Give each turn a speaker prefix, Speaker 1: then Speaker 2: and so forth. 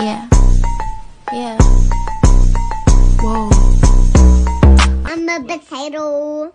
Speaker 1: Yeah. Yeah. Whoa.
Speaker 2: I'm a potato.